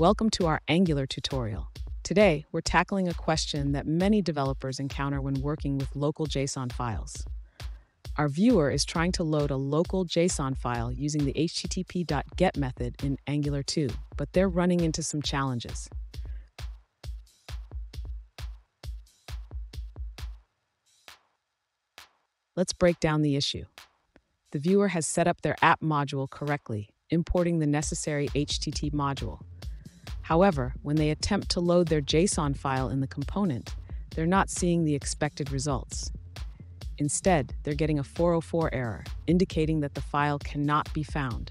Welcome to our Angular tutorial. Today, we're tackling a question that many developers encounter when working with local JSON files. Our viewer is trying to load a local JSON file using the http.get method in Angular 2, but they're running into some challenges. Let's break down the issue. The viewer has set up their app module correctly, importing the necessary HTTP module. However, when they attempt to load their JSON file in the component, they're not seeing the expected results. Instead, they're getting a 404 error, indicating that the file cannot be found.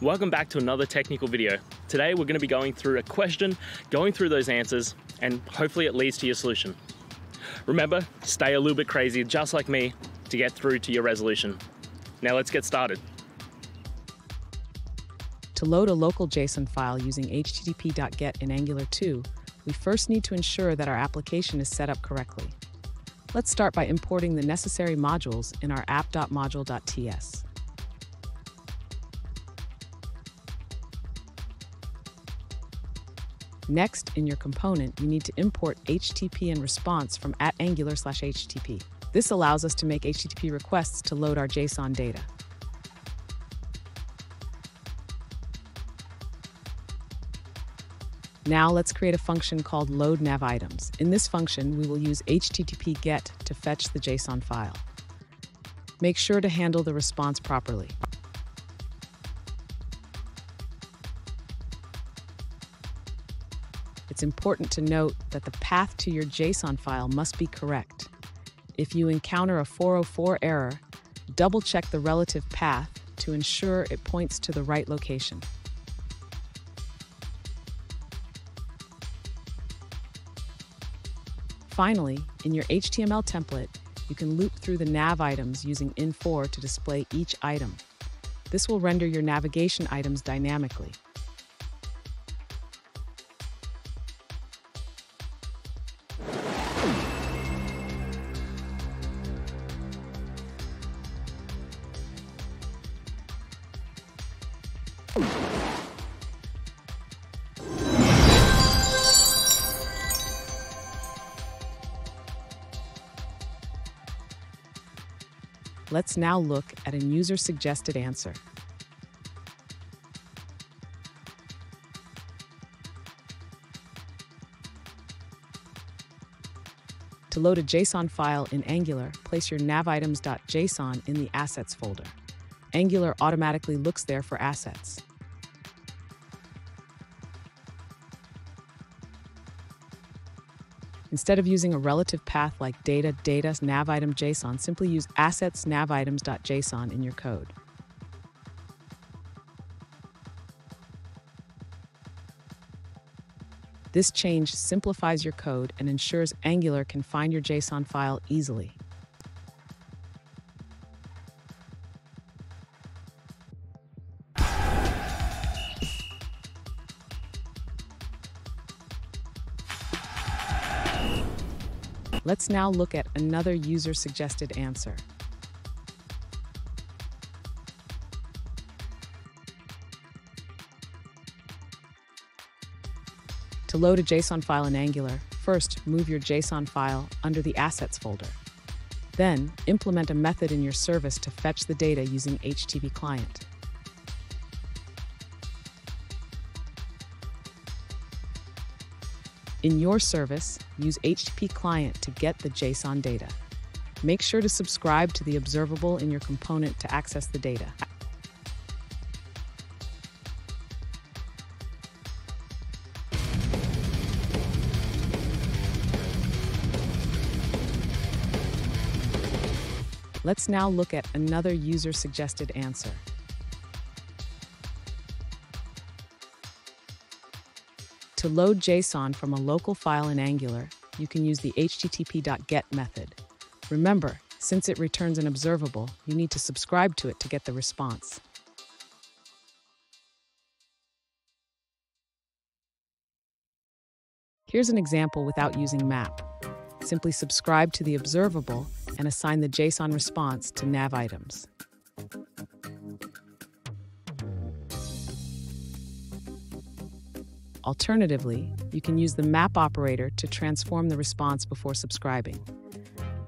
Welcome back to another technical video. Today we're going to be going through a question, going through those answers, and hopefully it leads to your solution. Remember, stay a little bit crazy, just like me, to get through to your resolution. Now let's get started. To load a local JSON file using http.get in Angular 2, we first need to ensure that our application is set up correctly. Let's start by importing the necessary modules in our app.module.ts. Next, in your component, you need to import HTTP and response from at angular slash HTTP. This allows us to make HTTP requests to load our JSON data. Now let's create a function called load nav items. In this function, we will use HTTP get to fetch the JSON file. Make sure to handle the response properly. It's important to note that the path to your JSON file must be correct. If you encounter a 404 error, double check the relative path to ensure it points to the right location. Finally, in your HTML template, you can loop through the nav items using ngFor to display each item. This will render your navigation items dynamically. Let's now look at a user-suggested answer. To load a JSON file in Angular, place your navitems.json in the Assets folder. Angular automatically looks there for assets. Instead of using a relative path like data, data, navitem JSON, simply use assets navitems.json in your code. This change simplifies your code and ensures Angular can find your JSON file easily. Let's now look at another user-suggested answer. To load a JSON file in Angular, first move your JSON file under the Assets folder. Then, implement a method in your service to fetch the data using HTTP client. In your service, use HTTP client to get the JSON data. Make sure to subscribe to the observable in your component to access the data. Let's now look at another user-suggested answer. To load JSON from a local file in Angular, you can use the http.get method. Remember, since it returns an observable, you need to subscribe to it to get the response. Here's an example without using map. Simply subscribe to the observable and assign the JSON response to nav items. Alternatively, you can use the map operator to transform the response before subscribing.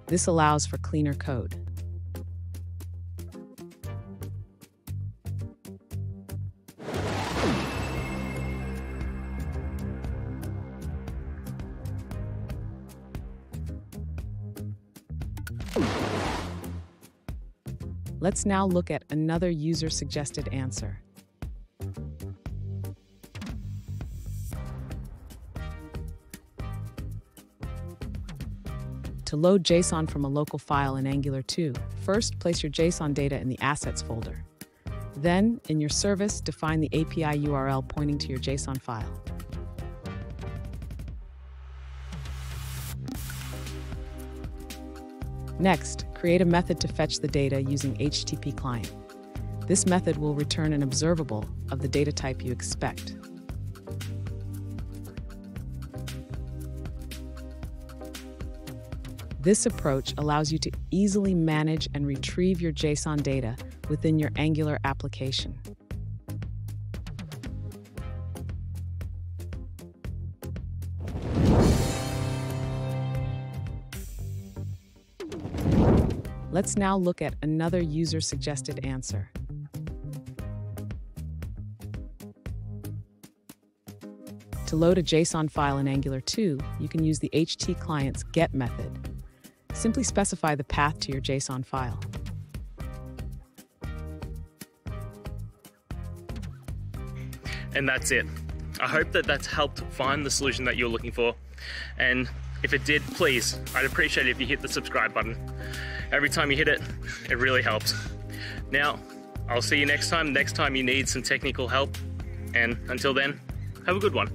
This allows for cleaner code. Let's now look at another user-suggested answer. To load JSON from a local file in Angular 2, first place your JSON data in the Assets folder. Then, in your service, define the API URL pointing to your JSON file. Next, create a method to fetch the data using HTTP client. This method will return an observable of the data type you expect. This approach allows you to easily manage and retrieve your JSON data within your Angular application. Let's now look at another user-suggested answer. To load a JSON file in Angular 2, you can use the HT client's get method Simply specify the path to your JSON file. And that's it. I hope that that's helped find the solution that you're looking for. And if it did, please, I'd appreciate it if you hit the subscribe button. Every time you hit it, it really helps. Now, I'll see you next time, next time you need some technical help. And until then, have a good one.